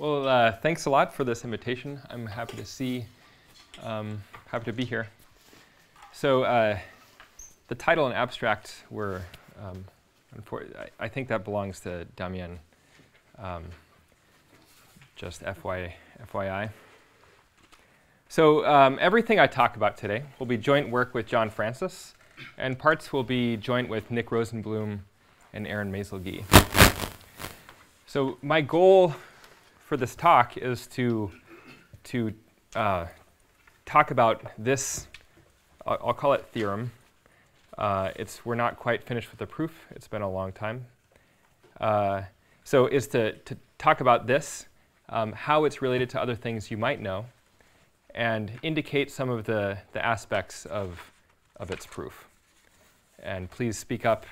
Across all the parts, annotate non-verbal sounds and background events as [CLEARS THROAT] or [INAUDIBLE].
Well, uh, thanks a lot for this invitation. I'm happy to see, um, happy to be here. So uh, the title and abstract were, um, I, think that belongs to Damien. Um, just FY, FYI. So um, everything I talk about today will be joint work with John Francis, and parts will be joint with Nick Rozenblyum and Aaron Mazel-Gee. So my goal for this talk is to, to uh, talk about this, I'll, I'll, call it theorem. Uh, it's, we're not quite finished with the proof. It's been a long time. Uh, so is to, to talk about this, um, how it's related to other things you might know, and indicate some of the, the aspects of, of its proof. And please speak up.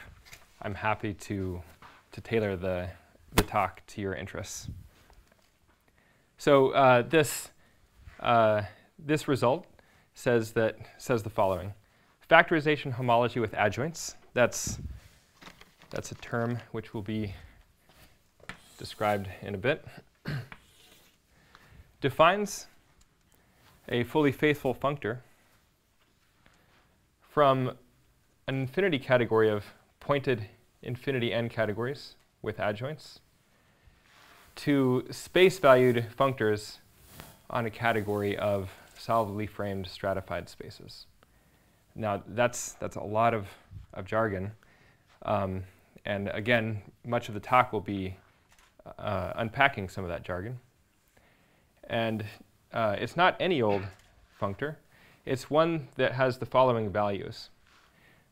I'm happy to, to tailor the, the talk to your interests. So uh, this, uh, this result says, that, says the following. Factorization homology with adjoints, that's, that's a term which will be described in a bit, [CLEARS THROAT] defines a fully faithful functor from an infinity category of pointed infinity n categories with adjoints to space-valued functors on a category of solidly framed stratified spaces. Now, that's, that's a lot of, of jargon. Um, and again, much of the talk will be uh, unpacking some of that jargon. And uh, it's not any old functor. It's one that has the following values.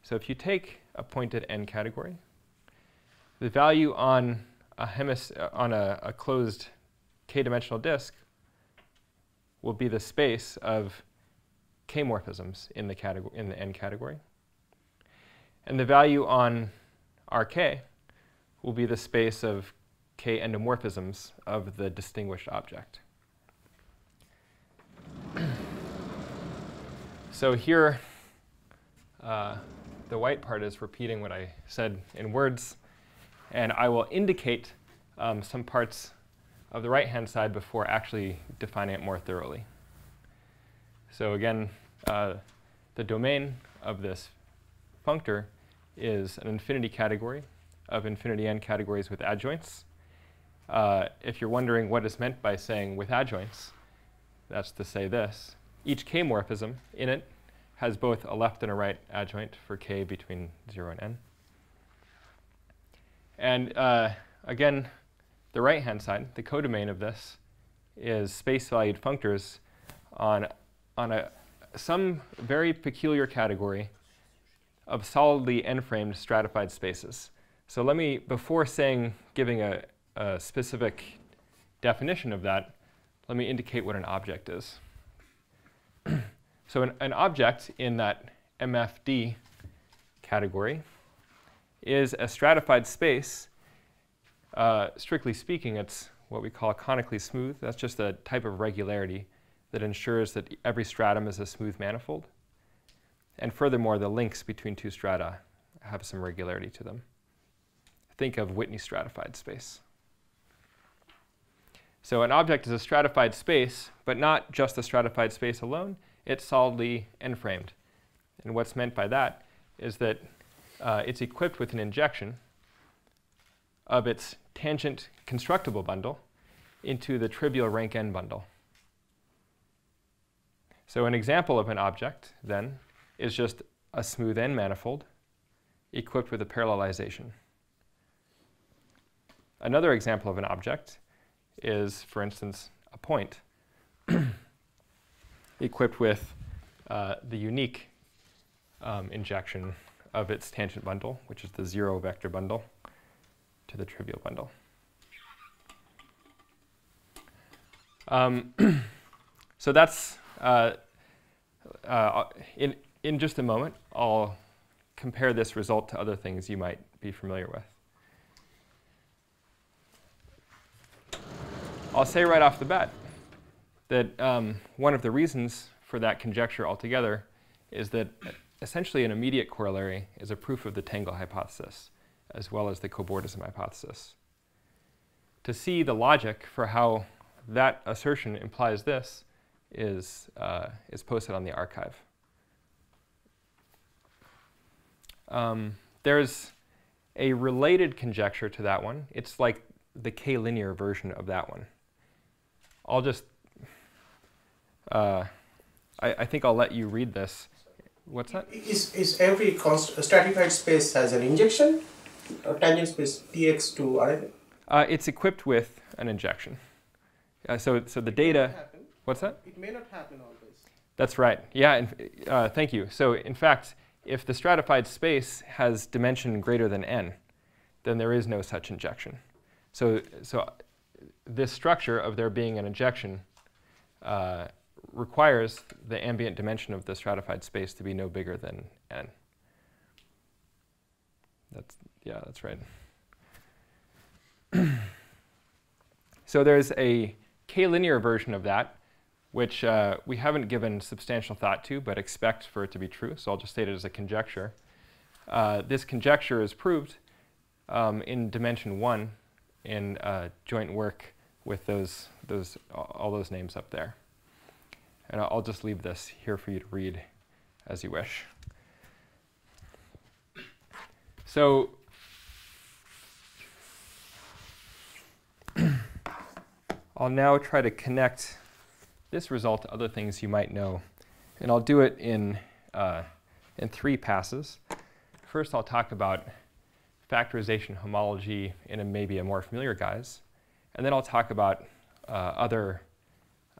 So if you take a pointed n category, the value on a, hemis on a, a closed k-dimensional disk will be the space of k-morphisms in the, category, in the n category. And the value on Rk will be the space of k endomorphisms of the distinguished object. [CLEARS THROAT] so here, uh, the white part is repeating what I said in words. And I will indicate um, some parts of the right-hand side before actually defining it more thoroughly. So again, uh, the domain of this functor is an infinity category of infinity n categories with adjoints. Uh, if you're wondering what is meant by saying with adjoints, that's to say this. Each k-morphism in it has both a left and a right adjoint for k between 0 and n. And uh, again, the right-hand side, the codomain of this, is space-valued functors on, on a, some very peculiar category of solidly n-framed stratified spaces. So let me, before saying, giving a, a specific definition of that, let me indicate what an object is. [CLEARS THROAT] so an, an object in that MFD category is a stratified space. Uh, strictly speaking, it's what we call conically smooth. That's just a type of regularity that ensures that every stratum is a smooth manifold. And furthermore, the links between two strata have some regularity to them. Think of Whitney stratified space. So an object is a stratified space, but not just a stratified space alone. It's solidly n-framed. And what's meant by that is that uh, it's equipped with an injection of its tangent constructible bundle into the trivial rank n bundle. So an example of an object, then, is just a smooth n manifold equipped with a parallelization. Another example of an object is, for instance, a point [COUGHS] equipped with uh, the unique um, injection of its tangent bundle, which is the zero vector bundle, to the trivial bundle. Um, [CLEARS THROAT] so that's, uh, uh, in, in just a moment, I'll compare this result to other things you might be familiar with. I'll say right off the bat that um, one of the reasons for that conjecture altogether is that essentially an immediate corollary is a proof of the tangle hypothesis, as well as the cobordism hypothesis. to see the logic for how that assertion implies this is, uh, is posted on the arXiv. Um, there's a related conjecture to that one. It's like the k-linear version of that one. I'll just, uh, I, I, think I'll let you read this. What's that? Is, is every const- stratified space has an injection? A tangent space Tx to RFA? Uh, it's equipped with an injection. Uh, so, so the data. What's that? It may not happen always. That's right. Yeah. And, uh, thank you. So in fact, if the stratified space has dimension greater than n, then there is no such injection. So, so this structure of there being an injection uh, requires the ambient dimension of the stratified space to be no bigger than n. That's, yeah, that's right. [CLEARS THROAT] so there's a k-linear version of that, which uh, we haven't given substantial thought to, but expect for it to be true. So I'll just state it as a conjecture. Uh, this conjecture is proved um, in dimension one in uh, joint work with those, those, all those names up there. And I'll just leave this here for you to read as you wish. So [CLEARS THROAT] I'll now try to connect this result to other things you might know. And I'll do it in, uh, in three passes. First, I'll talk about factorization homology in a, maybe a more familiar guise. And then I'll talk about uh, other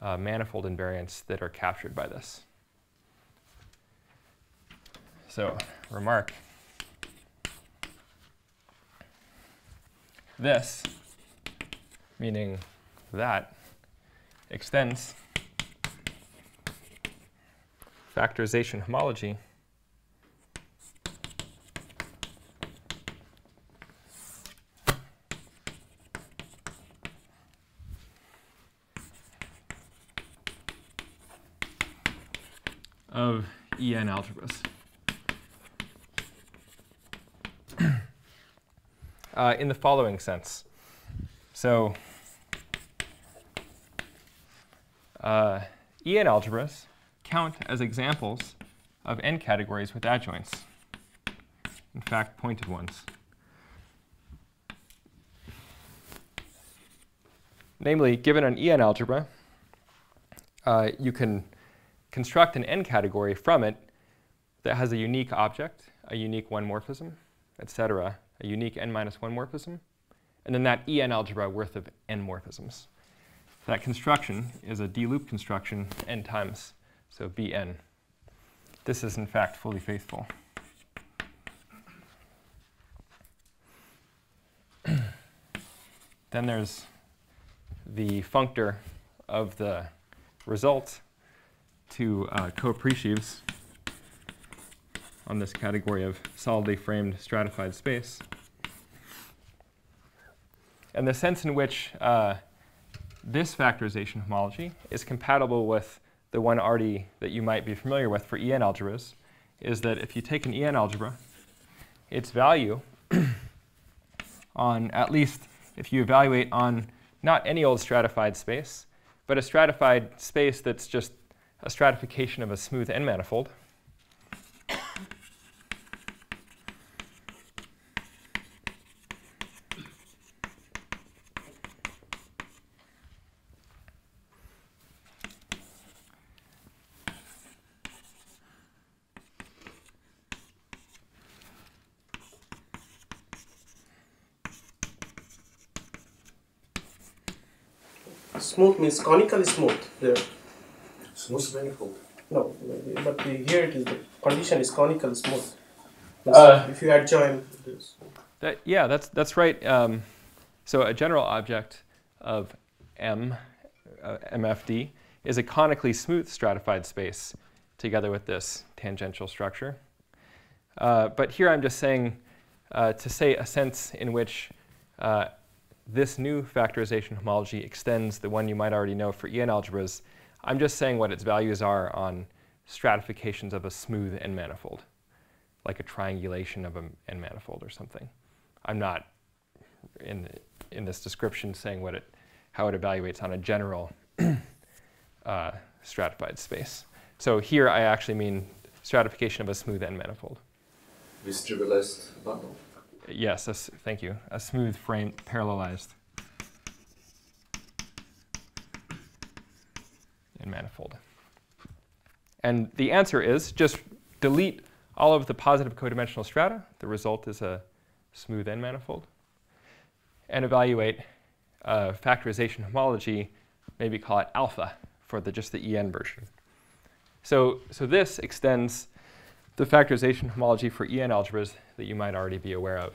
uh, manifold invariants that are captured by this. So, remark. This, meaning that, extends factorization homology of EN algebras. [CLEARS THROAT] uh, in the following sense. So uh, EN algebras count as examples of n categories with adjoints. In fact, pointed ones. Namely, given an EN algebra, uh, you can construct an n category from it that has a unique object, a unique one morphism, etc., a unique n minus 1 morphism, and then that en algebra worth of n morphisms. That construction is a d-loop construction n times, so bn. This is in fact fully faithful. then there's the functor of the result to uh, co-appreciatives on this category of solidly framed stratified space. And the sense in which uh, this factorization homology is compatible with the one already that you might be familiar with for EN algebras is that if you take an EN algebra, its value [CLEARS THROAT] on at least if you evaluate on not any old stratified space, but a stratified space that's just a stratification of a smooth n manifold. Smooth means conically smooth. There. Smooth manifold. No, but the, here it is the condition is conical smooth. Uh, if you adjoin this. That, yeah, that's, that's right. Um, so a general object of M, uh, MFD, is a conically smooth stratified space together with this tangential structure. Uh, but here I'm just saying uh, to say a sense in which uh, this new factorization homology extends the one you might already know for EN algebras I'm just saying what its values are on stratifications of a smooth n manifold, like a triangulation of an n manifold or something. I'm not in in this description saying what it, how it evaluates on a general [CLEARS THROAT] uh, stratified space. So here I actually mean stratification of a smooth n manifold. With bundle. Yes, a thank you. A smooth frame parallelized n manifold. And the answer is just delete all of the positive codimensional strata. The result is a smooth n manifold. And evaluate uh, factorization homology, maybe call it alpha for the, just the en version. So, so this extends the factorization homology for en algebras that you might already be aware of.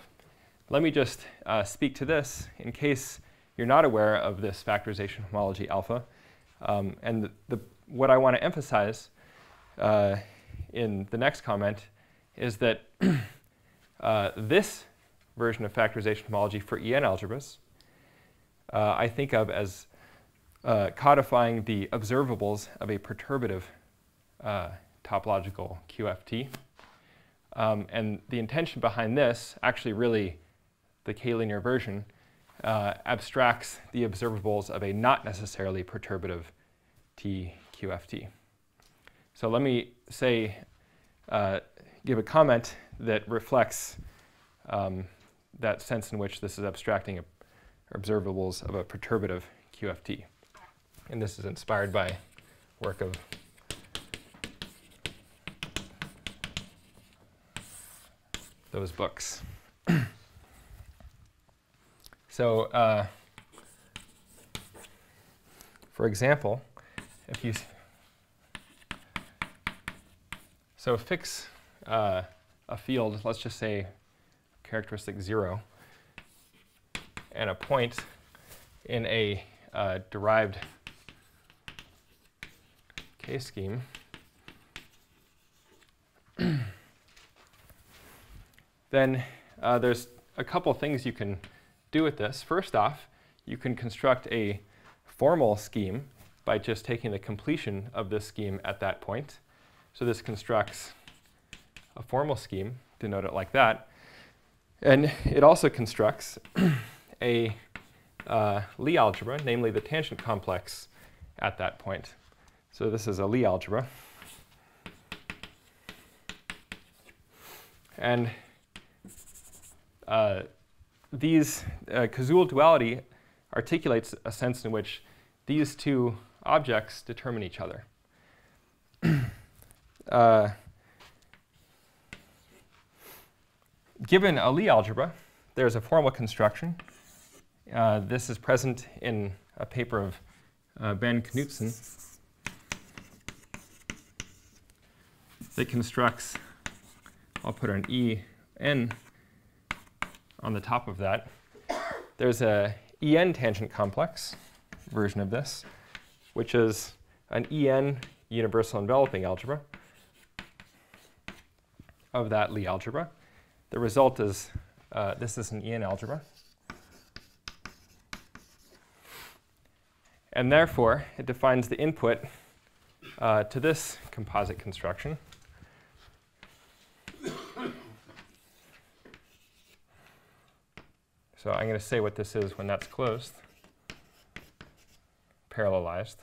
Let me just uh, speak to this in case you're not aware of this factorization homology alpha. Um, and the, the, what I want to emphasize uh, in the next comment is that [CLEARS THROAT] uh, this version of factorization homology for En algebras uh, I think of as uh, codifying the observables of a perturbative uh, topological QFT. Um, and the intention behind this, actually really the k-linear version, uh, abstracts the observables of a not necessarily perturbative TQFT. So let me say, uh, give a comment that reflects um, that sense in which this is abstracting observables of a perturbative QFT. And this is inspired by work of those books. [CLEARS THROAT] so, uh, for example, if you so fix uh, a field, let's just say characteristic 0, and a point in a uh, derived k-scheme, [CLEARS THROAT] then uh, there's a couple things you can do with this. First off, you can construct a formal scheme by just taking the completion of this scheme at that point. So this constructs a formal scheme, denote it like that. And it also constructs [CLEARS THROAT] a uh, Lie algebra, namely the tangent complex at that point. So this is a Lie algebra. And uh, these uh, Koszul duality articulates a sense in which these two objects determine each other. [CLEARS THROAT] uh, given a Lie algebra, there's a formal construction uh, this is present in a paper of uh, Ben Knudsen that constructs, I'll put an E n on the top of that. There's a En tangent complex version of this, which is an En universal enveloping algebra of that Lie algebra. The result is uh, this is an En algebra. And therefore, it defines the input uh, to this composite construction. So I'm going to say what this is when that's closed, parallelized.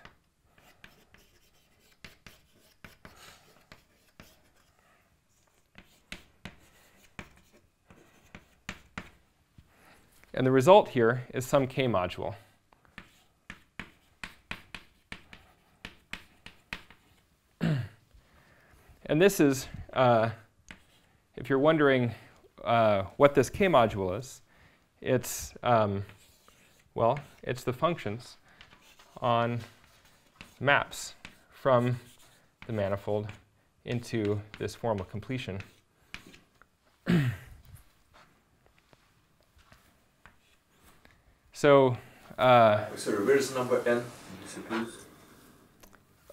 And the result here is some k module. [CLEARS THROAT] And this is, uh, if you're wondering uh, what this k module is, it's, um, well, it's the functions on maps from the manifold into this formal completion. so, uh, Sorry, where's number n?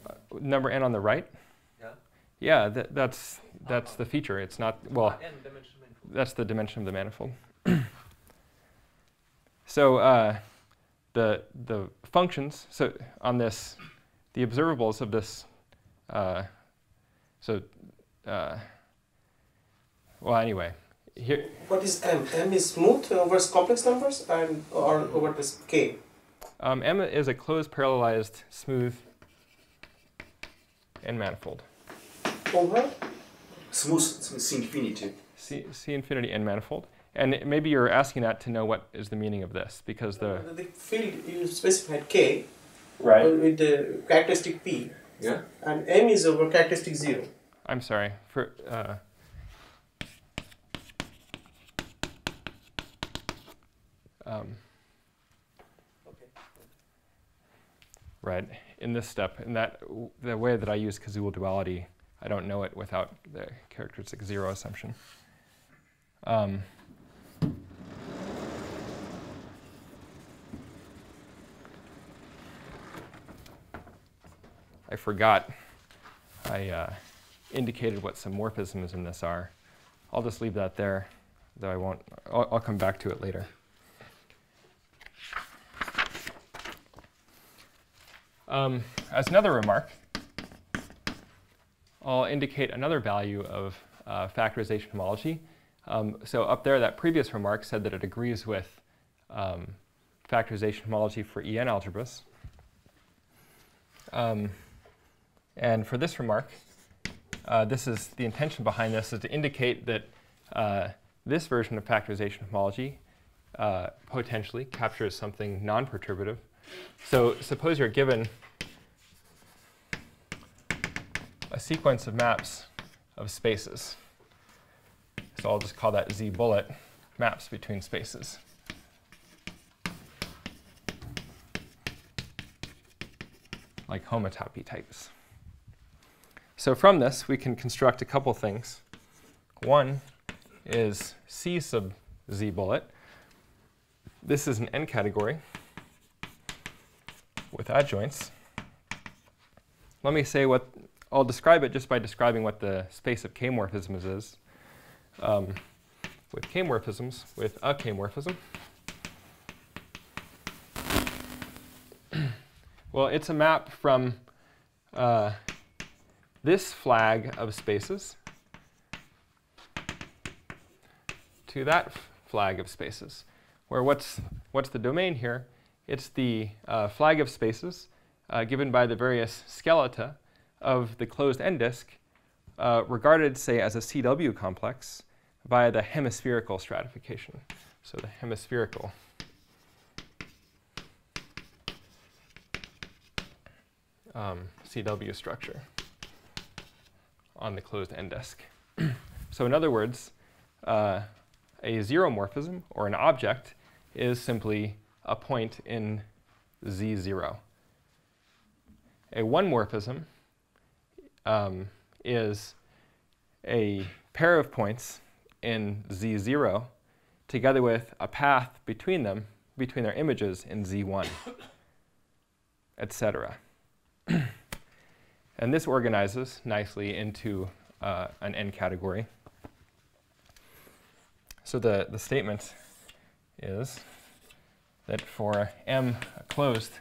Uh, number n on the right? Yeah, th that's that's the feature. It's not well. That's the dimension of the manifold. [CLEARS THROAT] so uh, the the functions so on this the observables of this uh, so uh, well anyway here, What is M? M is smooth over complex numbers and or over this K. um, M is a closed parallelized smooth n manifold. Over Smooth C infinity. C, C infinity n manifold. And maybe you're asking that to know what is the meaning of this, because the the field you specified K right, with the characteristic P Yeah? and M is over characteristic zero. I'm sorry for uh, um, Okay. right in this step in that the way that I use Koszul duality, I don't know it without the characteristic zero assumption. Um, I forgot I uh, indicated what some morphisms in this are. I'll just leave that there, though I won't, I'll, I'll come back to it later. Um, as another remark, I'll indicate another value of uh, factorization homology. Um, so up there, that previous remark said that it agrees with um, factorization homology for EN algebras. Um, and for this remark, uh, this is the intention behind this is to indicate that uh, this version of factorization homology uh, potentially captures something non-perturbative. So suppose you're given a sequence of maps of spaces. So I'll just call that Z bullet maps between spaces. Like homotopy types. So from this, we can construct a couple things. One is C sub Z bullet. This is an n category with adjoints. Let me say what, I'll describe it just by describing what the space of k-morphisms is. Um, with k-morphisms, with a k-morphism. [CLEARS THROAT] well, it's a map from uh, this flag of spaces to that flag of spaces, where what's, what's the domain here? It's the uh, flag of spaces uh, given by the various skeleta of the closed n disk uh, regarded, say, as a CW complex via the hemispherical stratification. So the hemispherical um, CW structure on the closed n disk. [CLEARS THROAT] so in other words, uh, a morphism or an object is simply a point in Z0. A one morphism um, is a pair of points in Z0 together with a path between them, between their images in Z1, [COUGHS] etc. [CLEARS THROAT] and this organizes nicely into uh, an n category. So the, the statement is that for M closed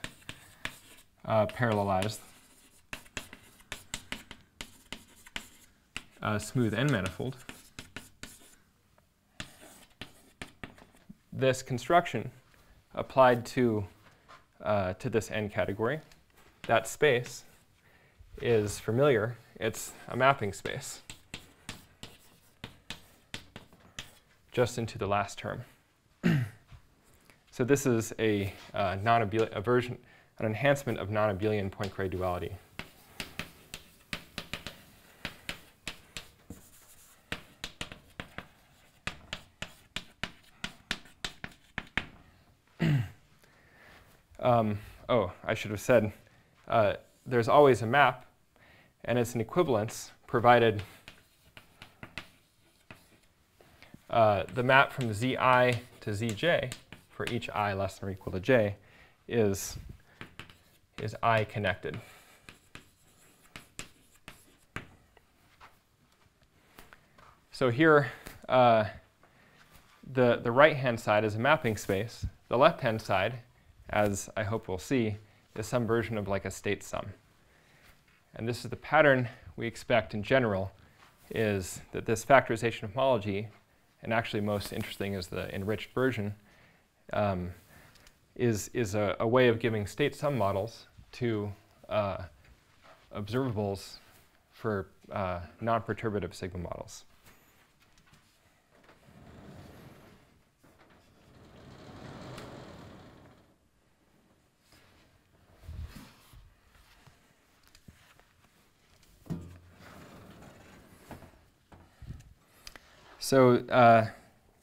uh, parallelized uh, smooth n manifold, this construction applied to, uh, to this n category, that space is familiar. It's a mapping space just into the last term. [CLEARS THROAT] so this is a, uh, non-abelian a version, an enhancement of non-abelian Poincare duality. Um, oh, I should have said uh, there's always a map, and it's an equivalence provided uh, the map from zi to zj for each i less than or equal to j is, is i connected. So here, uh, the, the right-hand side is a mapping space. The left-hand side, as I hope we'll see, is some version of like a state sum. And this is the pattern we expect in general, is that this factorization homology and actually most interesting is the enriched version, um, is, is a, a, way of giving state sum models to uh, observables for uh, non-perturbative sigma models. So uh,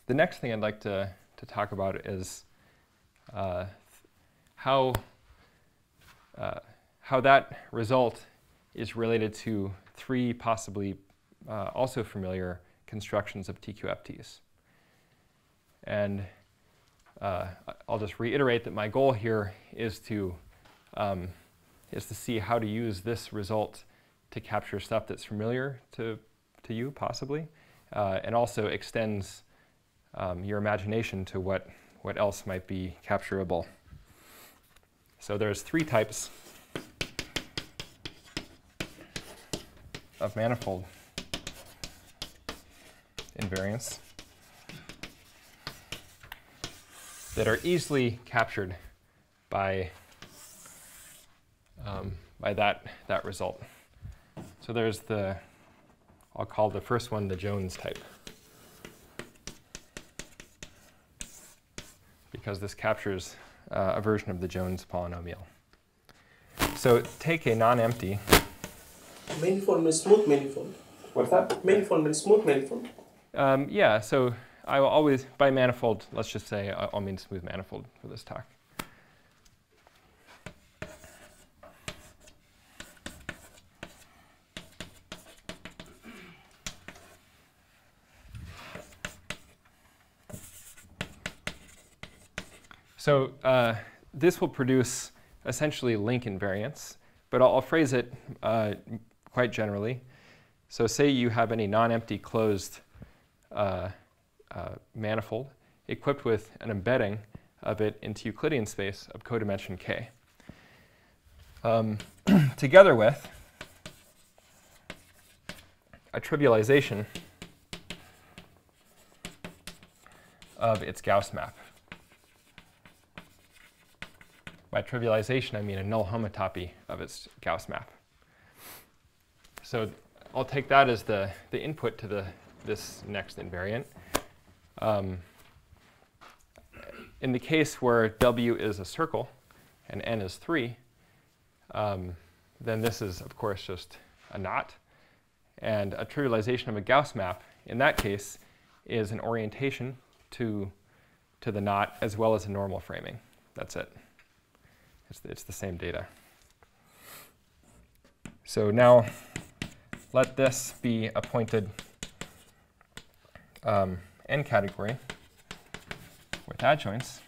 the next thing I'd like to, to talk about is uh, how, uh, how that result is related to three possibly uh, also familiar constructions of TQFTs. And uh, I'll just reiterate that my goal here is to, um, is to see how to use this result to capture stuff that's familiar to, to you, possibly, uh, and also extends um, your imagination to what, what else might be capturable. So there's three types of manifold invariance that are easily captured by, um, by that, that result. So there's the I'll call the first one the Jones type. Because this captures uh, a version of the Jones polynomial. So take a non-empty. Manifold means smooth manifold. What's that? Manifold means smooth manifold. Um, yeah, so I will always, by manifold, let's just say I'll mean smooth manifold for this talk. So uh, this will produce essentially link invariance, but I'll, I'll phrase it uh, quite generally. So say you have any non-empty closed uh, uh, manifold equipped with an embedding of it into Euclidean space of codimension k. Um, [CLEARS THROAT] together with a trivialization of its Gauss map. By trivialization, I mean a null homotopy of its Gauss map. So I'll take that as the, the input to the, this next invariant. Um, in the case where W is a circle and N is 3, um, then this is, of course, just a knot. And a trivialization of a Gauss map, in that case, is an orientation to, to the knot as well as a normal framing. That's it. It's, it's the same data. So now let this be a pointed um, n category with adjoints.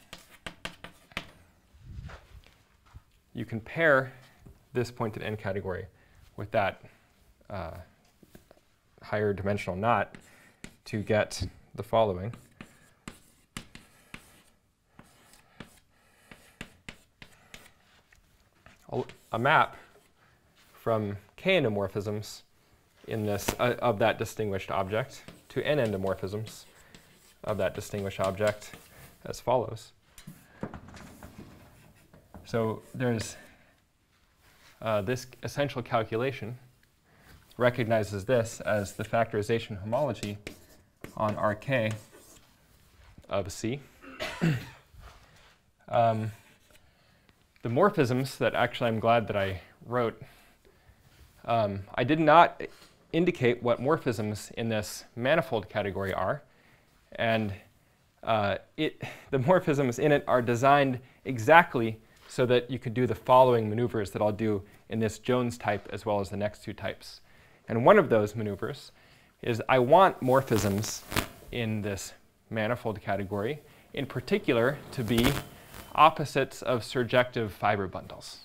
You can pair this pointed n category with that uh, higher dimensional knot to get the following. A map from k endomorphisms in this uh, of that distinguished object to n endomorphisms of that distinguished object as follows. So there's uh, this essential calculation recognizes this as the factorization homology on Rk of C. [CLEARS THROAT] um, the morphisms that actually I'm glad that I wrote, um, I did not indicate what morphisms in this manifold category are. And uh, it, the morphisms in it are designed exactly so that you could do the following maneuvers that I'll do in this Jones type as well as the next two types. And one of those maneuvers is I want morphisms in this manifold category, in particular to be opposites of surjective fiber bundles.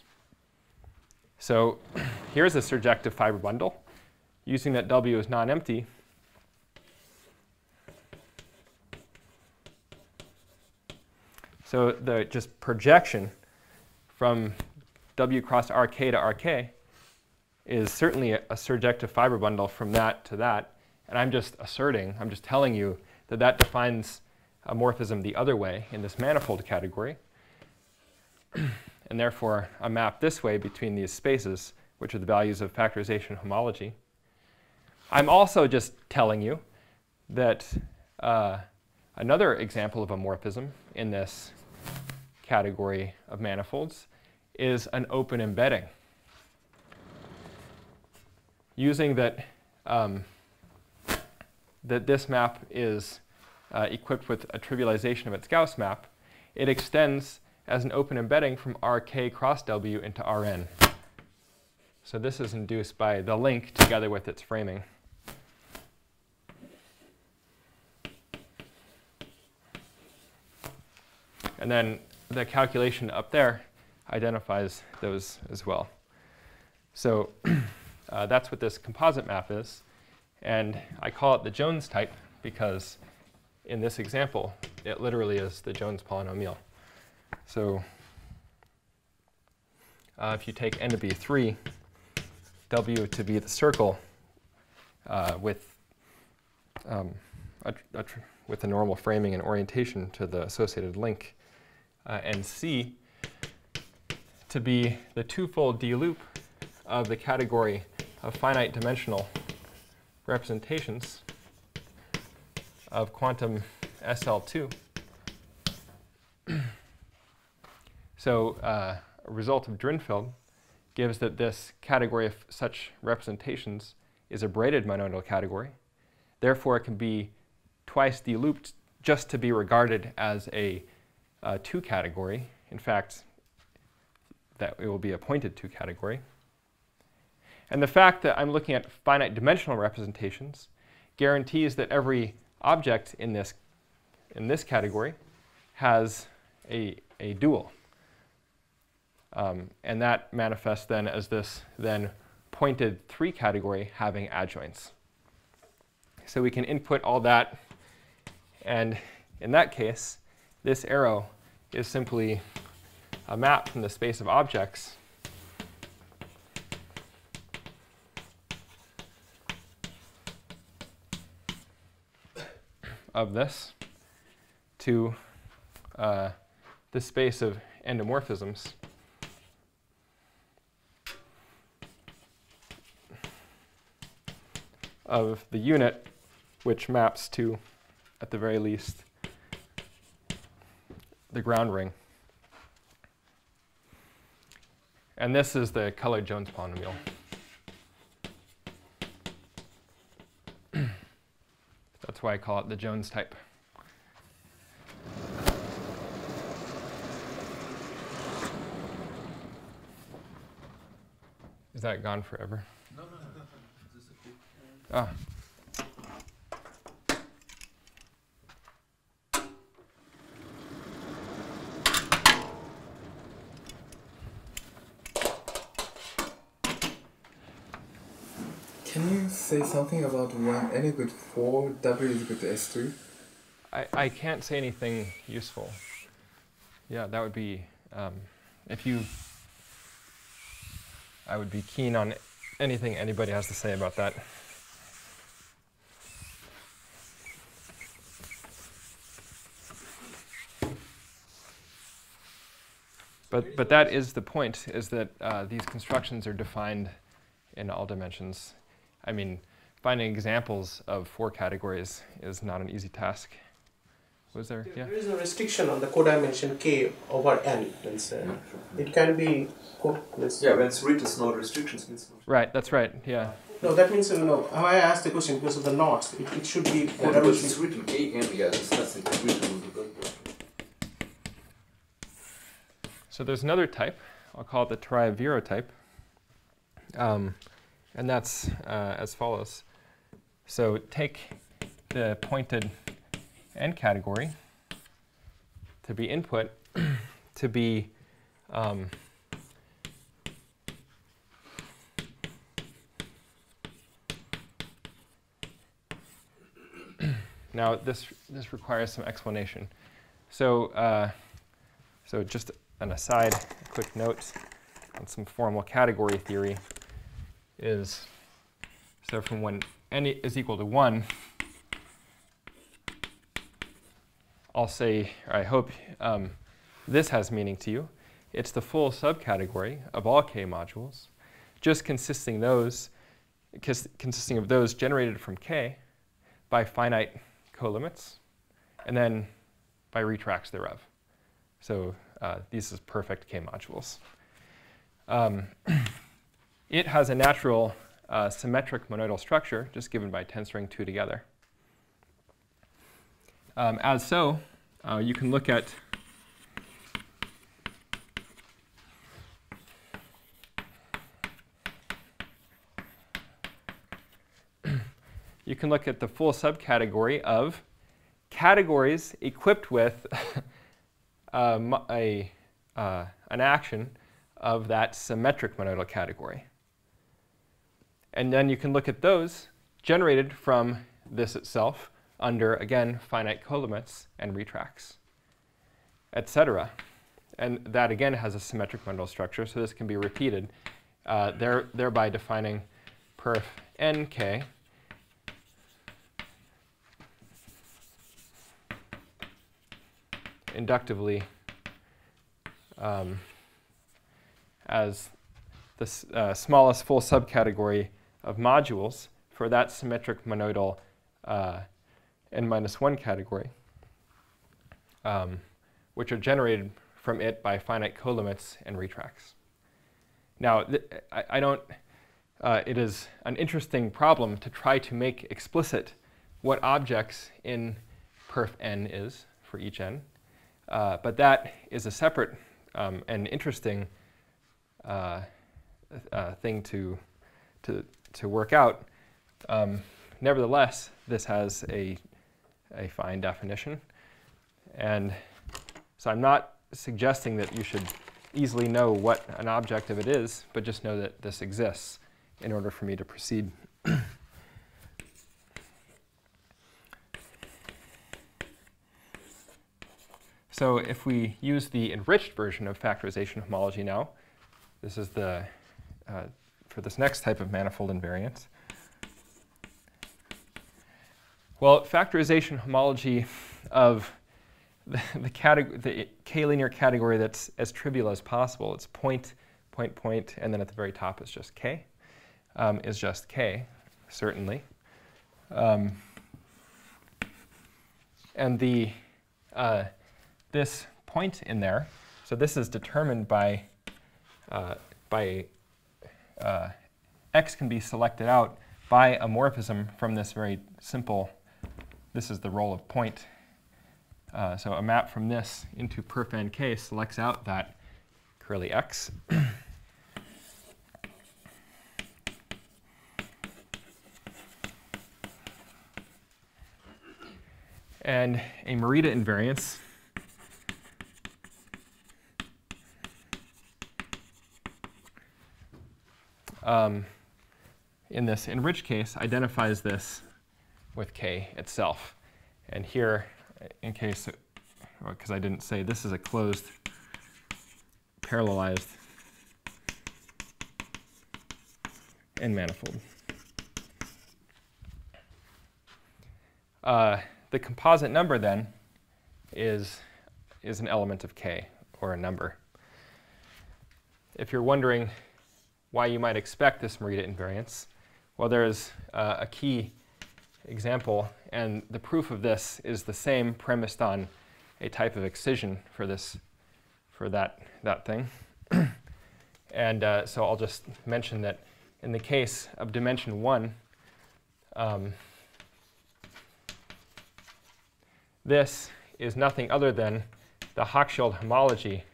So [CLEARS THROAT] here's a surjective fiber bundle. Using that W is non-empty, So the just projection from W cross RK to RK is certainly a, a, surjective fiber bundle from that to that. And I'm just asserting, I'm just telling you that that defines a morphism the other way in this manifold category. And therefore, a map this way between these spaces, which are the values of factorization homology. I'm also just telling you that uh, another example of a morphism in this category of manifolds is an open embedding. Using that, um, that this map is uh, equipped with a trivialization of its Gauss map, it extends as an open embedding from Rk cross W into Rn. So this is induced by the link together with its framing. And then the calculation up there identifies those as well. So [CLEARS THROAT] uh, that's what this composite map is. And I call it the Jones type because in this example, it literally is the Jones polynomial. So uh, if you take n to be 3, w to be the circle uh, with, um, a, a with a normal framing and orientation to the associated link, uh, and C to be the twofold D loop of the category of finite dimensional representations of quantum SL2. So uh, a result of Drinfeld gives that this category of such representations is a braided monoidal category. Therefore, it can be twice D-looped just to be regarded as a uh, two category. In fact, that it will be a pointed two category. And the fact that I'm looking at finite dimensional representations guarantees that every object in this, in this category has a, a dual. Um, and that manifests then as this then pointed three category having adjoints. So we can input all that, and in that case, this arrow is simply a map from the space of objects [COUGHS] of this to uh, the space of endomorphisms. Of the unit, which maps to, at the very least, the ground ring. And this is the colored Jones polynomial. [CLEARS THROAT] That's why I call it the Jones type. Is that gone forever? Ah. Can you say something about when n is equal to 4, w is equal to s3? I, I can't say anything useful. Yeah, that would be, um, if you, I would be keen on anything anybody has to say about that. But, but that is the point, is that uh, these constructions are defined in all dimensions. I mean, finding examples of four categories is not an easy task. Was there? Yeah. There is a restriction on the codimension k over n. Means, uh, it can be. Co- Yeah, when it's written, it's no restrictions. Means no. Right, that's right, yeah. No, that means you know. How I asked the question because of the knots. It, it should be Yeah, because it's codimension. written K and yeah, it's nothing written on the book. So there's another type, I'll call it the Turaev-Viro type. Um, and that's uh, as follows. So take the pointed end category to be input [CLEARS THROAT] to be um, [CLEARS THROAT] now this this requires some explanation. So uh, so just an aside, a quick note on some formal category theory is so from when n is equal to 1, I'll say, I hope um, this has meaning to you. It's the full subcategory of all K modules, just consisting those consisting of those generated from K by finite colimits, and then by retracts thereof. So uh, these is perfect K modules. Um, [CLEARS THROAT] it has a natural uh, symmetric monoidal structure, just given by tensoring two together. Um, as so, uh, you can look at [CLEARS THROAT] you can look at the full subcategory of categories equipped with [LAUGHS] um, a, uh, an action of that symmetric monoidal category. And then you can look at those generated from this itself under, again, finite colimits and retracts, etc. And that, again, has a symmetric monoidal structure, so this can be repeated, uh, there, thereby defining perf nk inductively um, as the uh, smallest full subcategory of modules for that symmetric monoidal uh, n minus 1 category, um, which are generated from it by finite colimits and retracts. Now, I, I, don't, uh, it is an interesting problem to try to make explicit what objects in perf n is for each n. Uh, but that is a separate um, and interesting uh, uh, thing to, to, to work out. Um, nevertheless, this has a, a fine definition. And so I'm not suggesting that you should easily know what an object of it is, but just know that this exists in order for me to proceed. [CLEARS THROAT] So if we use the enriched version of factorization homology now, this is the, uh, for this next type of manifold invariant. Well, factorization homology of [LAUGHS] the, the, the k-linear category that's as trivial as possible, it's point, point, point, and then at the very top is just k, um, is just k, certainly. Um, and the uh, this point in there. So this is determined by, uh, by uh, x can be selected out by a morphism from this very simple, this is the role of point. Uh, so a map from this into perf nk selects out that curly x. [CLEARS THROAT] and a Morita invariance um, in this enriched case, identifies this with k itself. And here, in case, because I didn't say, this is a closed parallelized n manifold. Uh, the composite number then is, is an element of k, or a number. If you're wondering why you might expect this Morita invariance? Well, there's uh, a key example, and the proof of this is the same premised on a type of excision for this, for that, that thing. [CLEARS THROAT] and uh, so I'll just mention that in the case of dimension one, um, this is nothing other than the Hochschild homology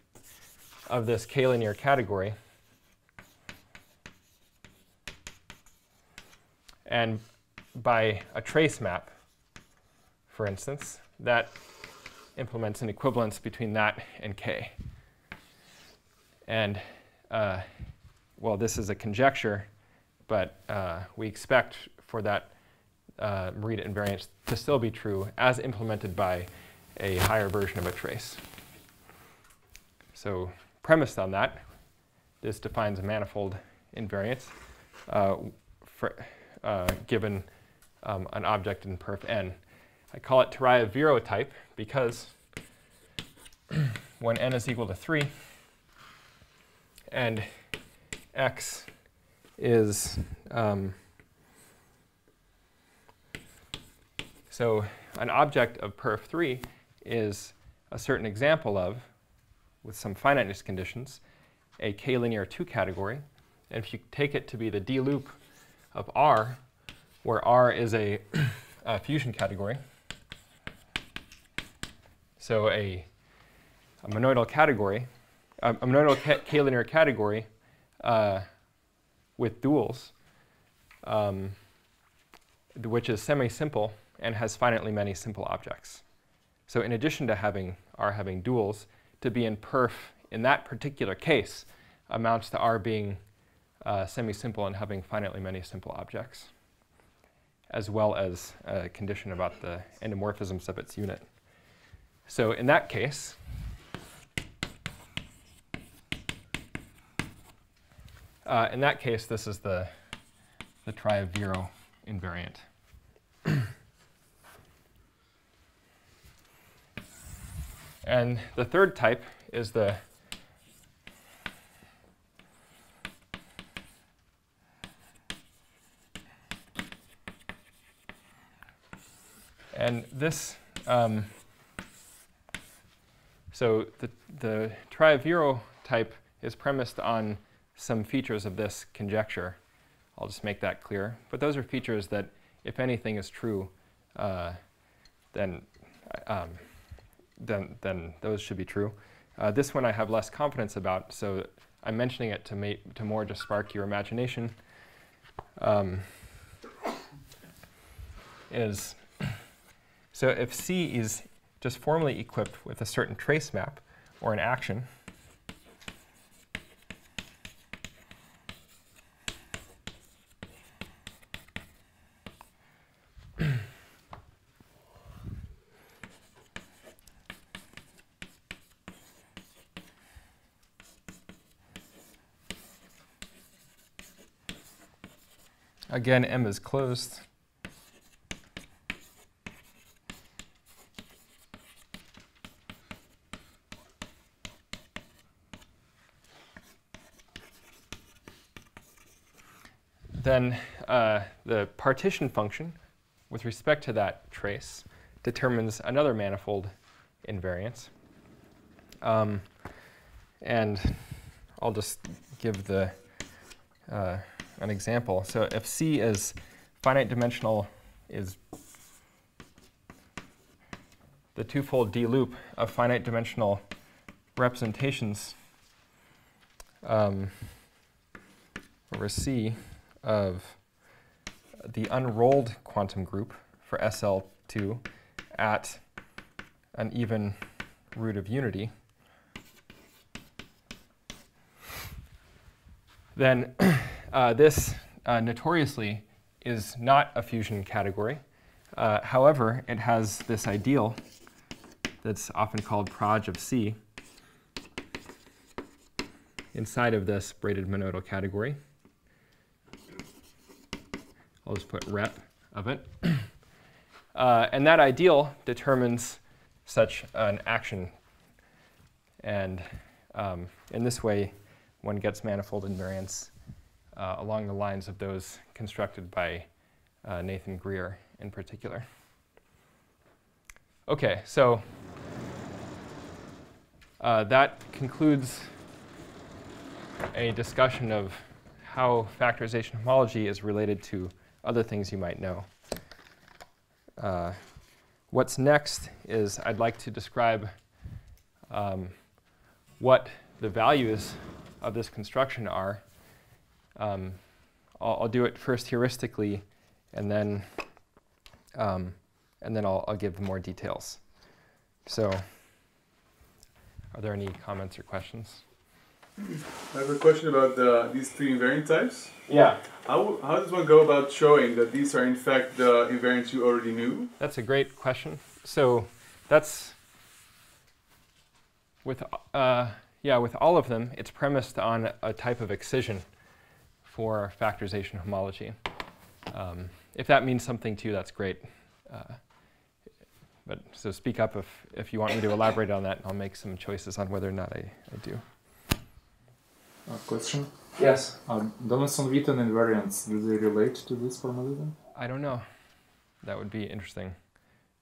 of this k-linear category. And by a trace map, for instance, that implements an equivalence between that and k. And uh, well, this is a conjecture, but uh, we expect for that uh, Morita invariance to still be true as implemented by a higher version of a trace. So premised on that, this defines a manifold invariance. Uh, for, uh, given um, an object in perf n. I call it Turaev-Viro type because when n is equal to 3 and x is um, so an object of perf 3 is a certain example of, with some finiteness conditions, a k-linear 2 category. And if you take it to be the D loop of R, where R is a, [CLEARS THROAT] a fusion category, so a, a monoidal category, a, a monoidal k-linear category uh, with duals, um, which is semi-simple and has finitely many simple objects. So in addition to having R having duals, to be in perf in that particular case amounts to R being uh, semi-simple and having finitely many simple objects, as well as a condition about the endomorphisms of its unit. So in that case, uh, in that case, this is the, the Turaev-Viro invariant. [CLEARS THROAT] and the third type is the And this, um, so the, the Turaev-Viro type is premised on some features of this conjecture. I'll just make that clear. But those are features that, if anything is true, uh, then, um, then, then those should be true. Uh, this one I have less confidence about, so I'm mentioning it to, to more just spark your imagination. Um, is so if C is just formally equipped with a certain trace map or an action, [CLEARS THROAT] Again, M is closed. Then uh, the partition function with respect to that trace determines another manifold invariance. Um, and I'll just give the uh, an example. So if C is finite dimensional is the twofold D loop of finite dimensional representations um, over C of the unrolled quantum group for SL2 at an even root of unity, then [CLEARS THROAT] uh, this uh, notoriously is not a fusion category. Uh, however, it has this ideal that's often called proj of C inside of this braided monoidal category. I'll just put rep of it. [CLEARS THROAT] uh, and that ideal determines such an action. And um, in this way, one gets manifold invariance uh, along the lines of those constructed by uh, Nathan Geer in particular. Okay, so uh, that concludes a discussion of how factorization homology is related to other things you might know. Uh, what's next is I'd like to describe um, what the values of this construction are. Um, I'll, I'll, do it first heuristically, and then um, and then I'll, I'll give more details. So, are there any comments or questions? I have a question about the, these three invariant types. Yeah. How, how does one go about showing that these are in fact the invariants you already knew? That's a great question. So that's with uh, yeah with all of them, it's premised on a type of excision for factorization homology. Um, if that means something to you, that's great. Uh, but so speak up if, if you want me to elaborate on that. and I'll make some choices on whether or not I, I do. Uh, question. Yes. Um, Donaldson-Witten invariants, do they relate to this formalism? I don't know. That would be interesting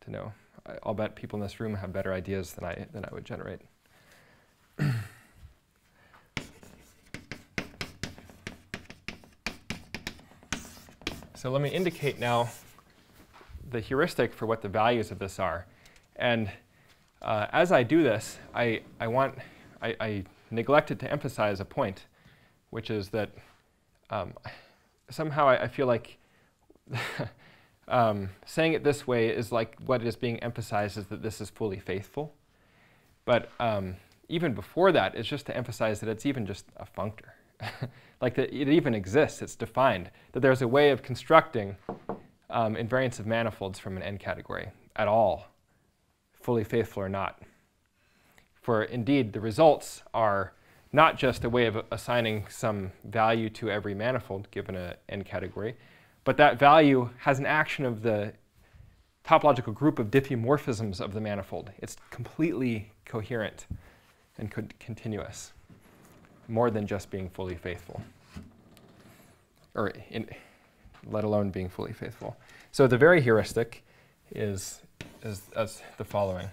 to know. I, I'll bet people in this room have better ideas than I, than I would generate. [CLEARS THROAT] so let me indicate now the heuristic for what the values of this are. And uh, as I do this, I, I want, I, I neglected to emphasize a point, which is that um, somehow I, I, feel like [LAUGHS] um, saying it this way is like what is being emphasized is that this is fully faithful. But um, even before that, it's just to emphasize that it's even just a functor. [LAUGHS] like that it even exists, it's defined, that there's a way of constructing um, invariance of manifolds from an n category at all, fully faithful or not. For indeed, the results are not just a way of assigning some value to every manifold given a n category, but that value has an action of the topological group of diffeomorphisms of the manifold. It's completely coherent and co continuous, more than just being fully faithful, or in, let alone being fully faithful. So the very heuristic is, is, is the following.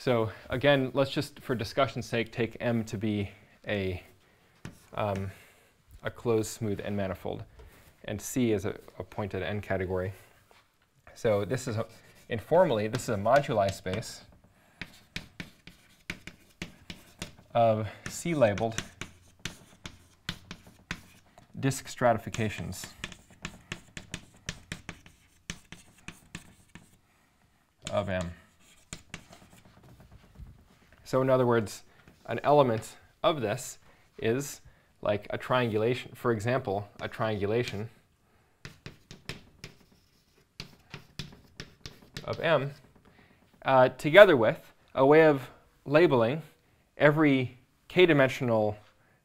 So again, let's just, for discussion's sake, take M to be a, um, a closed smooth n manifold, and C is a, a pointed n category. So this is, a, informally, this is a moduli space of C-labeled disk stratifications. of M. So in other words, an element of this is like a triangulation. For example, a triangulation of M uh, together with a way of labeling every k-dimensional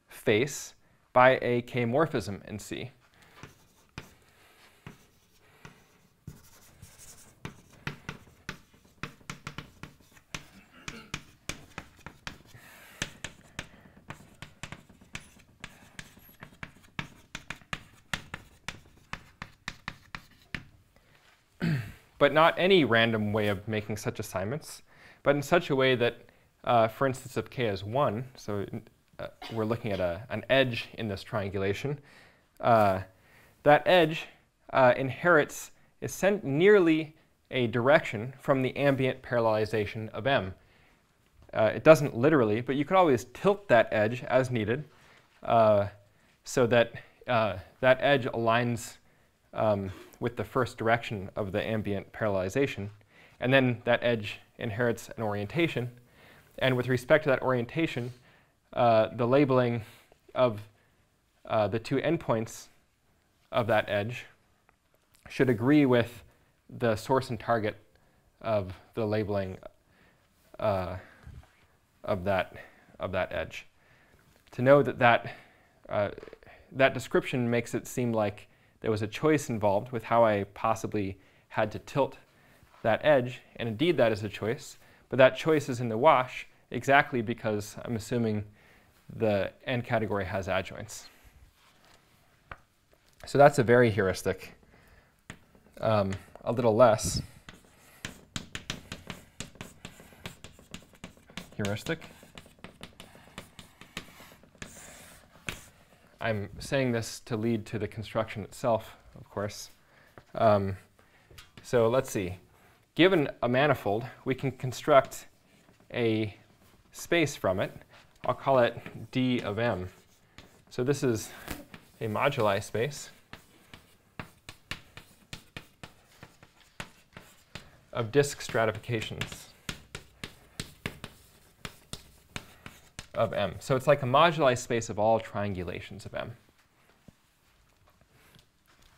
face by a k-morphism in C. but not any random way of making such assignments, but in such a way that, uh, for instance, if k is 1, so uh, we're looking at a, an edge in this triangulation, uh, that edge uh, inherits is sent nearly a direction from the ambient parallelization of M. Uh, it doesn't literally, but you could always tilt that edge as needed uh, so that that edge aligns um, with the first direction of the ambient parallelization. And then that edge inherits an orientation. And with respect to that orientation, uh, the labeling of uh, the two endpoints of that edge should agree with the source and target of the labeling uh, of, that, of that edge. To know that that, uh, that description makes it seem like there was a choice involved with how I possibly had to tilt that edge, and indeed that is a choice, but that choice is in the wash exactly because I'm assuming the end category has adjoints. So that's a very heuristic, um, a little less heuristic. I'm saying this to lead to the construction itself, of course. Um, so let's see. Given a manifold, we can construct a space from it. I'll call it D of M. So this is a moduli space of disk stratifications. Of M. So it's like a moduli space of all triangulations of M.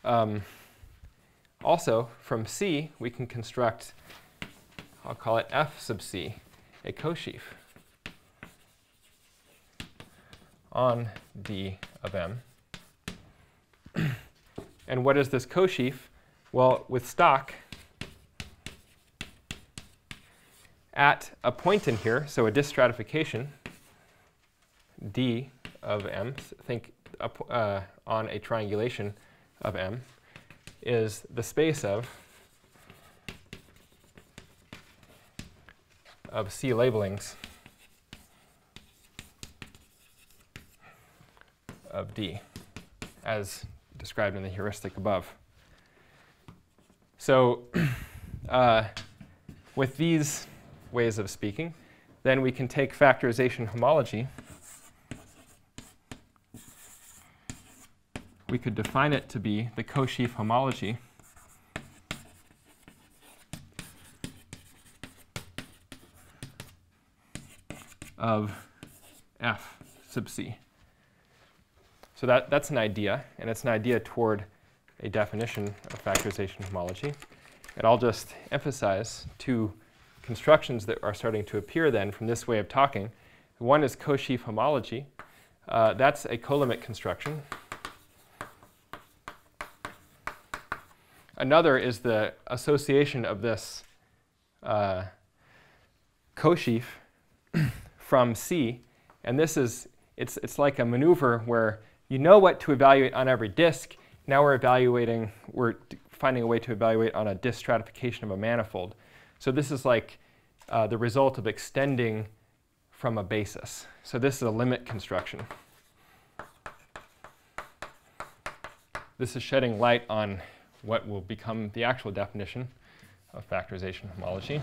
Um, also, from C, we can construct, I'll call it F sub C, a cosheaf on D of M. [CLEARS THROAT] and what is this cosheaf? Well, with stalk, at a point in here, so a disk stratification, D of M, think uh, on a triangulation of M, is the space of of C labelings of D, as described in the heuristic above. So [CLEARS THROAT] uh, with these ways of speaking, then we can take factorization homology. We could define it to be the cosheaf homology of f sub c. So that, that's an idea, and it's an idea toward a definition of factorization homology. And I'll just emphasize two constructions that are starting to appear then from this way of talking. One is cosheaf homology. Uh, that's a colimit construction. Another is the association of this uh, cosheaf [CLEARS THROAT] from C. And this is, it's, it's like a maneuver where you know what to evaluate on every disk. Now we're evaluating, we're finding a way to evaluate on a disk stratification of a manifold. So this is like uh, the result of extending from a basis. So this is a limit construction. This is shedding light on what will become the actual definition of factorization homology.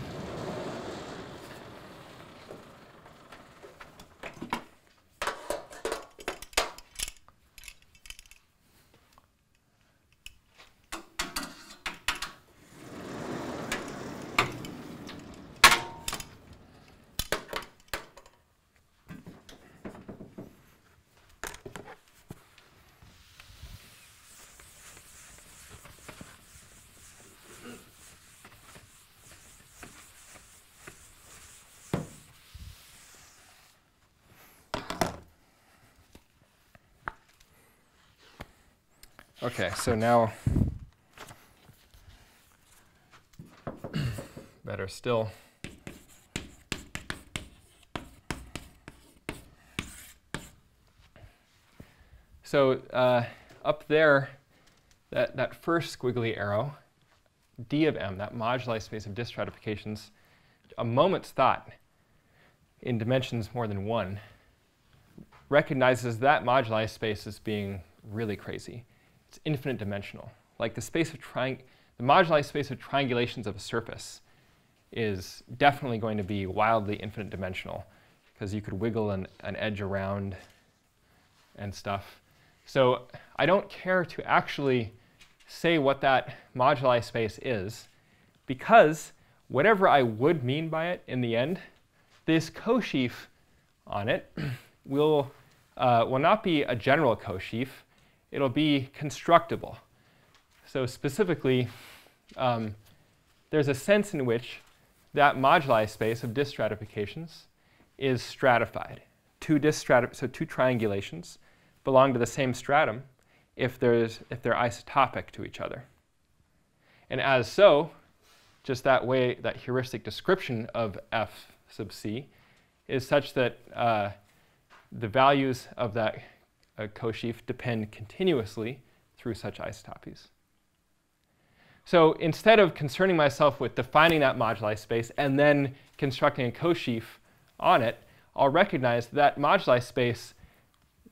Okay, so now, [CLEARS THROAT] better still. So uh, up there, that, that first squiggly arrow, D of M, that moduli space of disk stratifications, a moment's thought in dimensions more than one recognizes that moduli space as being really crazy it's infinite dimensional. Like the space of the moduli space of triangulations of a surface is definitely going to be wildly infinite dimensional because you could wiggle an, an edge around and stuff. So I don't care to actually say what that moduli space is because whatever I would mean by it in the end, this cosheaf on it [CLEARS THROAT] will, uh, will not be a general cosheaf it'll be constructible. So specifically, um, there's a sense in which that moduli space of disk stratifications is stratified. Two disk strati so two triangulations belong to the same stratum if, there's, if they're isotopic to each other. And as so, just that way, that heuristic description of f sub c is such that uh, the values of that a cosheaf depend continuously through such isotopies. So instead of concerning myself with defining that moduli space and then constructing a cosheaf on it, I'll recognize that moduli space,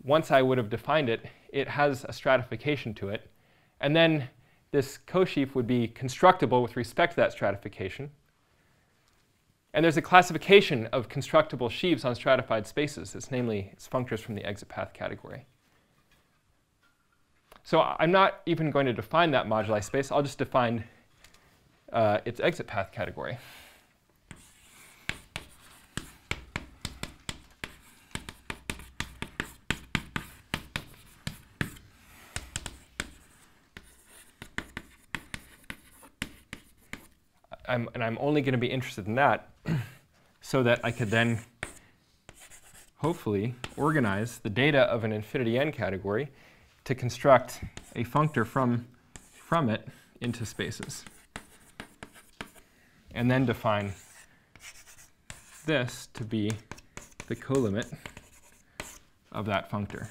once I would have defined it, it has a stratification to it. And then this cosheaf would be constructible with respect to that stratification. And there's a classification of constructible sheaves on stratified spaces. It's namely its functors from the exit path category. So I'm not even going to define that moduli space. I'll just define uh, its exit path category. I'm, and I'm only going to be interested in that [CLEARS THROAT] so that I could then hopefully organize the data of an infinity n category to construct a functor from, from it into spaces. And then define this to be the colimit of that functor.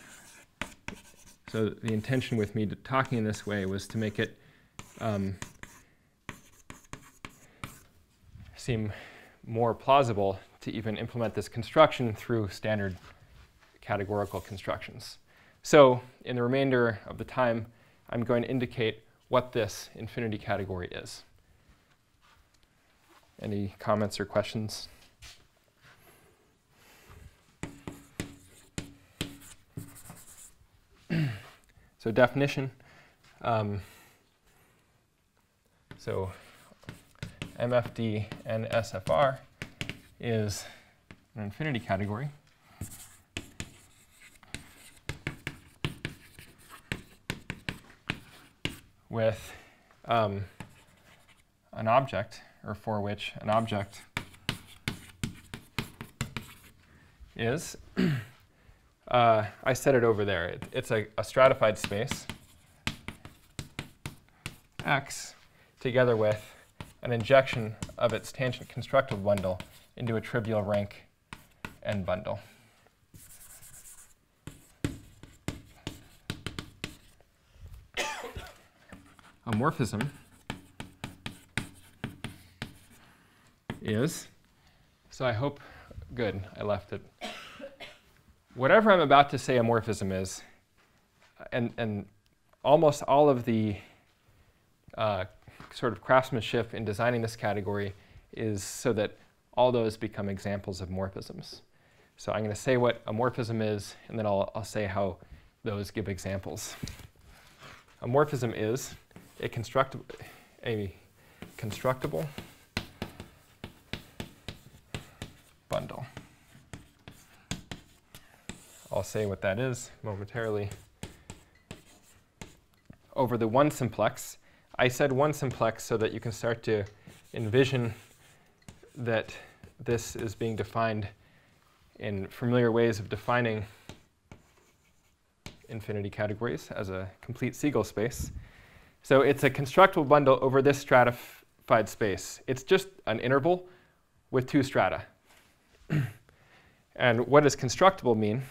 So the intention with me talking in this way was to make it um, seem more plausible to even implement this construction through standard categorical constructions. So in the remainder of the time, I'm going to indicate what this infinity category is. Any comments or questions? [CLEARS THROAT] so definition. Um, so MFD and SFR is an infinity category. With um, an object, or for which an object is. [CLEARS THROAT] uh, I set it over there. It, it's a, a stratified space, X, together with an injection of its tangent constructive bundle into a trivial rank n bundle. A morphism is, so I hope, good, I left it. Whatever I'm about to say a morphism is, and, and almost all of the uh, sort of craftsmanship in designing this category is so that all those become examples of morphisms. So I'm going to say what a morphism is, and then I'll, I'll say how those give examples. A morphism is a, constructible, a constructible bundle. I'll say what that is momentarily. Over the one simplex, I said one simplex so that you can start to envision that this is being defined in familiar ways of defining infinity categories as a complete Segal space. So it's a constructible bundle over this stratified space. It's just an interval with two strata. and what does constructible mean?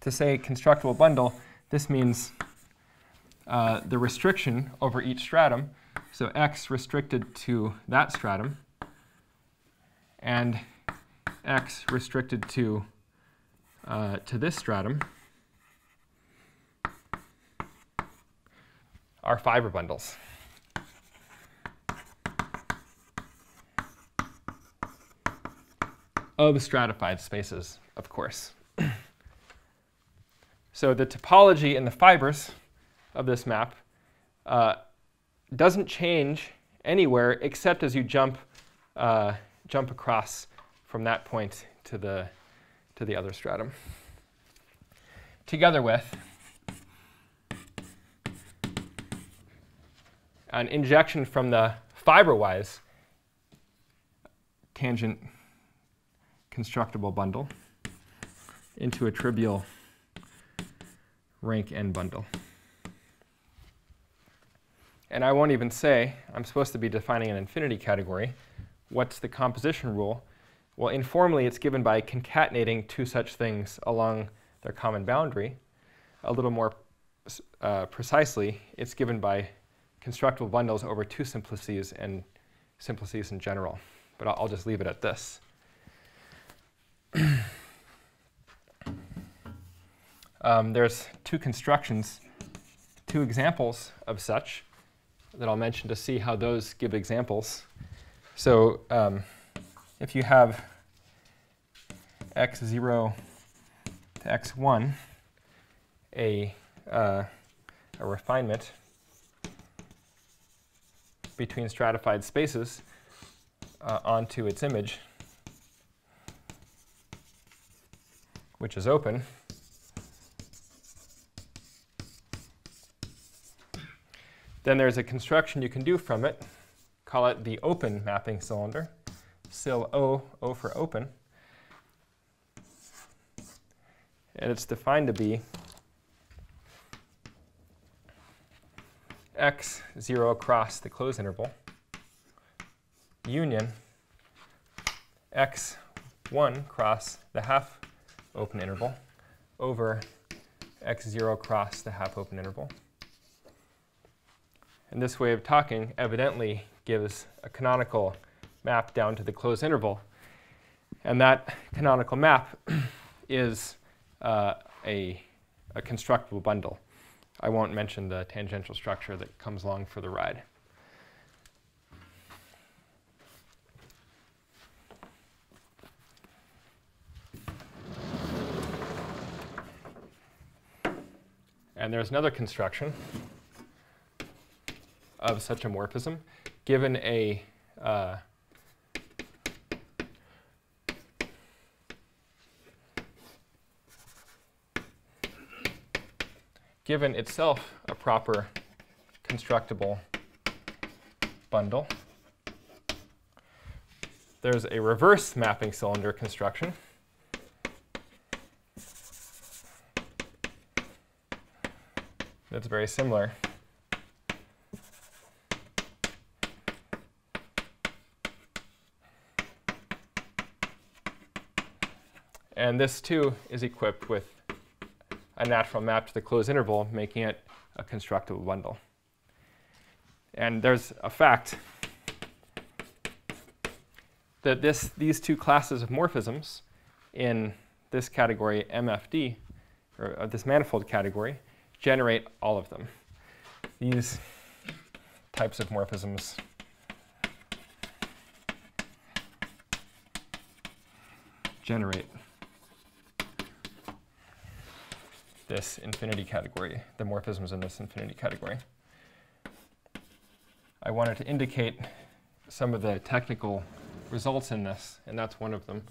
To say constructible bundle, this means uh, the restriction over each stratum. So x restricted to that stratum, and x restricted to, uh, to this stratum. Are fiber bundles. Of stratified spaces, of course. [CLEARS THROAT] so the topology in the fibers of this map uh, doesn't change anywhere except as you jump, uh, jump across from that point to the, to the other stratum. Together with an injection from the fiberwise tangent constructible bundle into a trivial rank n bundle. And I won't even say, I'm supposed to be defining an infinity category. What's the composition rule? Well, informally, it's given by concatenating two such things along their common boundary. A little more uh, precisely, it's given by constructible bundles over two simplices and simplices in general. But I'll, I'll just leave it at this. [CLEARS THROAT] um, there's two constructions, two examples of such that I'll mention to see how those give examples. So um, if you have x0 to x1, a, uh, a refinement between stratified spaces uh, onto its image, which is open. Then there's a construction you can do from it, call it the open mapping cylinder, sil O, O for open. And it's defined to be x 0 across the closed interval union x1 cross the half open interval over x0 cross the half open interval. And this way of talking evidently gives a canonical map down to the closed interval. And that canonical map [CLEARS THROAT] is uh, a, a constructible bundle. I won't mention the tangential structure that comes along for the ride. And there's another construction of such a morphism given a uh, given itself a proper constructible bundle. There's a reverse mapping cylinder construction. That's very similar. And this too is equipped with a natural map to the closed interval, making it a constructible bundle. And there's a fact that this, these two classes of morphisms in this category MFD, or uh, this manifold category, generate all of them. These types of morphisms generate this infinity category, the morphisms in this infinity category. I wanted to indicate some of the technical results in this, and that's one of them.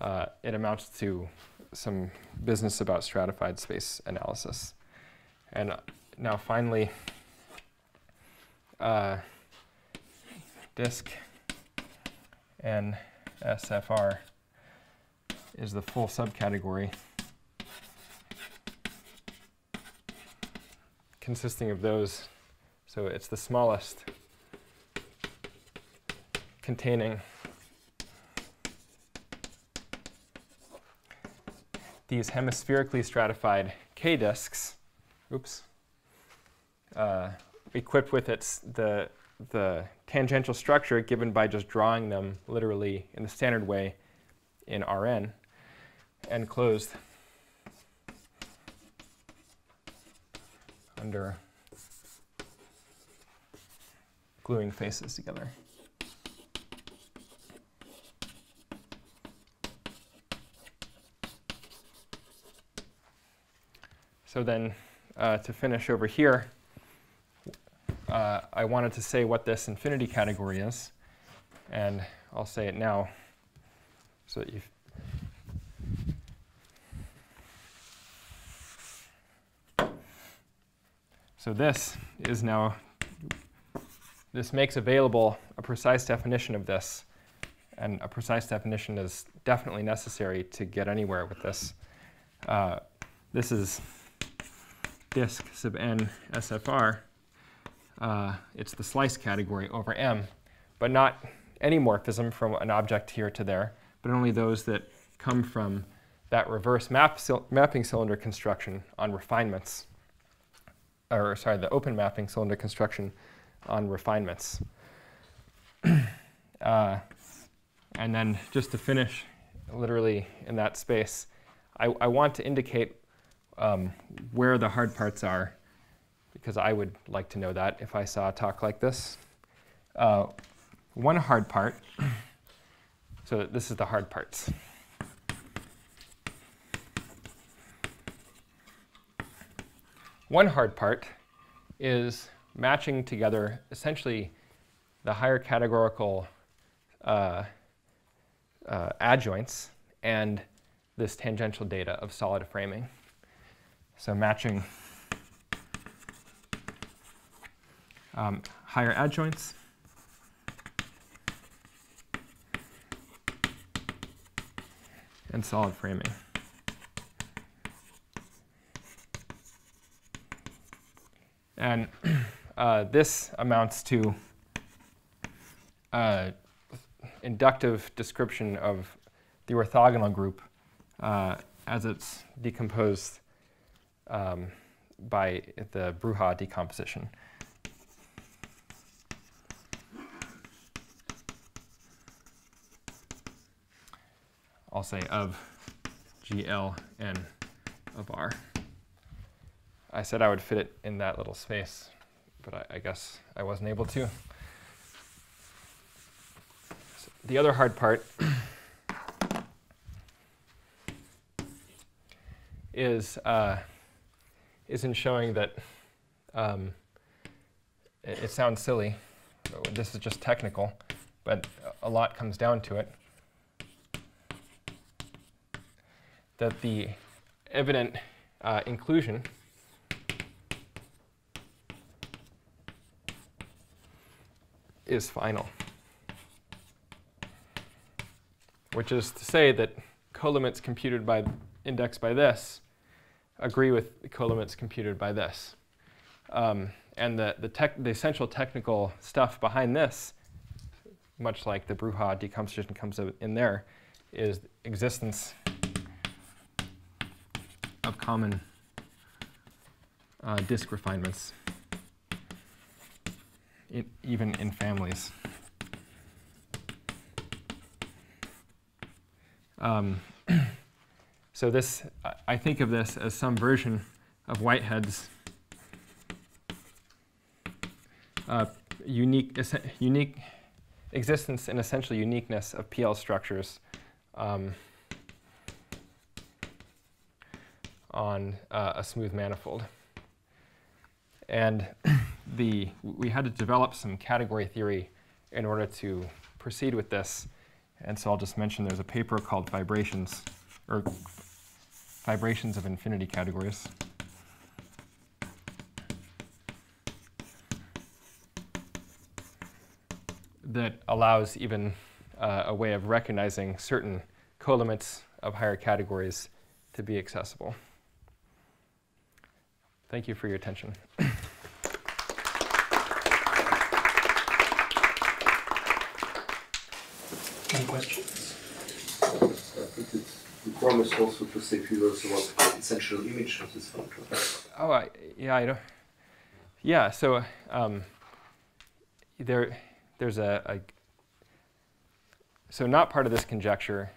Uh, it amounts to some business about stratified space analysis. And now finally, uh, disk and SFR is the full subcategory consisting of those. So it's the smallest containing these hemispherically stratified K disks oops, uh, equipped with its the the tangential structure given by just drawing them literally in the standard way in Rn and closed under gluing faces together. So then uh, to finish over here, uh, I wanted to say what this infinity category is, and I'll say it now so that you So this is now, this makes available a precise definition of this. And a precise definition is definitely necessary to get anywhere with this. Uh, this is disk sub n SFR, uh, it's the slice category over M, but not any morphism from an object here to there, but only those that come from that reverse map mapping cylinder construction on refinements, or sorry, the open mapping cylinder construction on refinements. [CLEARS THROAT] uh, and then just to finish, literally in that space, I, I want to indicate um, where the hard parts are, because I would like to know that if I saw a talk like this. Uh, one hard part, [CLEARS THROAT] so this is the hard parts. One hard part is matching together essentially the higher categorical uh, uh, adjoints and this tangential data of solid framing. So matching um, higher adjoints. and solid framing. And uh, this amounts to uh, inductive description of the orthogonal group uh, as it's decomposed um, by the Bruhat decomposition. I'll say of GL and of R. I said I would fit it in that little space, but I, I guess I wasn't able to. So the other hard part [COUGHS] is uh, is in showing that um, it, it sounds silly. This is just technical, but a lot comes down to it. That the evident uh, inclusion is final, which is to say that colimits computed by indexed by this agree with colimits computed by this. Um, and the, the, the essential technical stuff behind this, much like the Bruhat decomposition comes in there, is existence of common uh, disk refinements, in, even in families. Um, [CLEARS THROAT] so this, I think of this as some version of Whitehead's uh, unique, unique existence and essential uniqueness of PL structures um, on uh, a smooth manifold. And the, we had to develop some category theory in order to proceed with this. And so I'll just mention there's a paper called Fibrations, or Fibrations of Infinity Categories. that allows even uh, a way of recognizing certain colimits of higher categories to be accessible. Thank you for your attention. [CLEARS THROAT] questions? I think it, you promised also to say a few words about the essential image of this function. Oh, I, yeah, I don't. Yeah, so um, there, there's a, a, so not part of this conjecture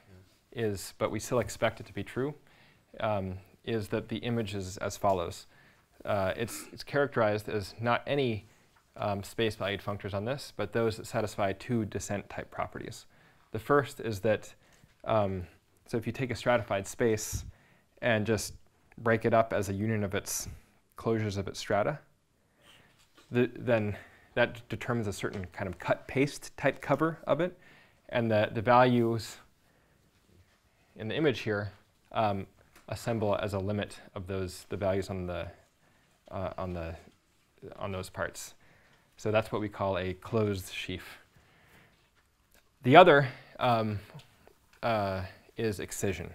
is, but we still expect it to be true, um, is that the image is as follows. Uh, it's, it's characterized as not any um, space-valued functors on this, but those that satisfy two descent type properties. The first is that, um, so if you take a stratified space and just break it up as a union of its closures of its strata, the, then that determines a certain kind of cut-paste type cover of it. And the, the values in the image here um, assemble as a limit of those, the values on the, uh, on the, on those parts. So that's what we call a closed sheaf. The other um, uh, is excision.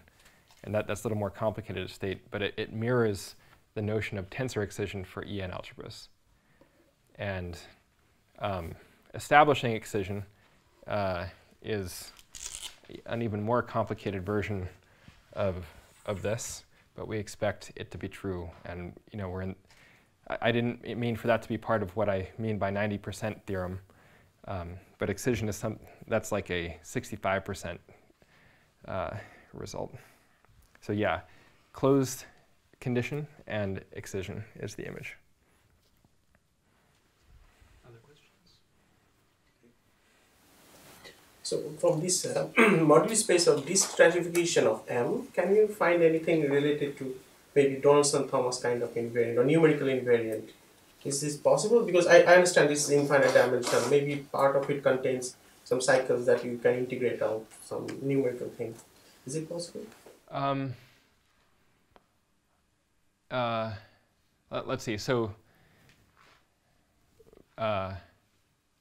And that, that's a little more complicated to state, but it, it mirrors the notion of tensor excision for EN algebras. And um, establishing excision uh, is an even more complicated version of, of this, but we expect it to be true. And you know, we're in, I, I didn't mean for that to be part of what I mean by 90% theorem, um, but excision is some, that's like a 65% uh, result. So yeah, closed condition and excision is the image. Other questions? So from this uh, [CLEARS THROAT] moduli space of this stratification of M, can you find anything related to maybe Donaldson-Thomas kind of invariant or numerical invariant? Is this possible? Because I, I understand this is infinite dimensional. Maybe part of it contains some cycles that you can integrate out, some numerical thing. Is it possible? Um, uh, let, us see. So, uh,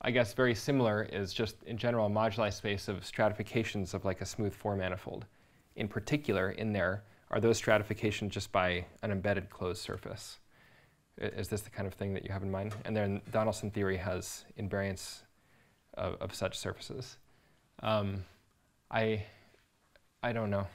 I guess very similar is just in general a moduli space of stratifications of like a smooth four manifold. In particular, in there are those stratifications just by an embedded closed surface. Is this the kind of thing that you have in mind? And then Donaldson theory has invariance of, of such surfaces. Um, I I don't know.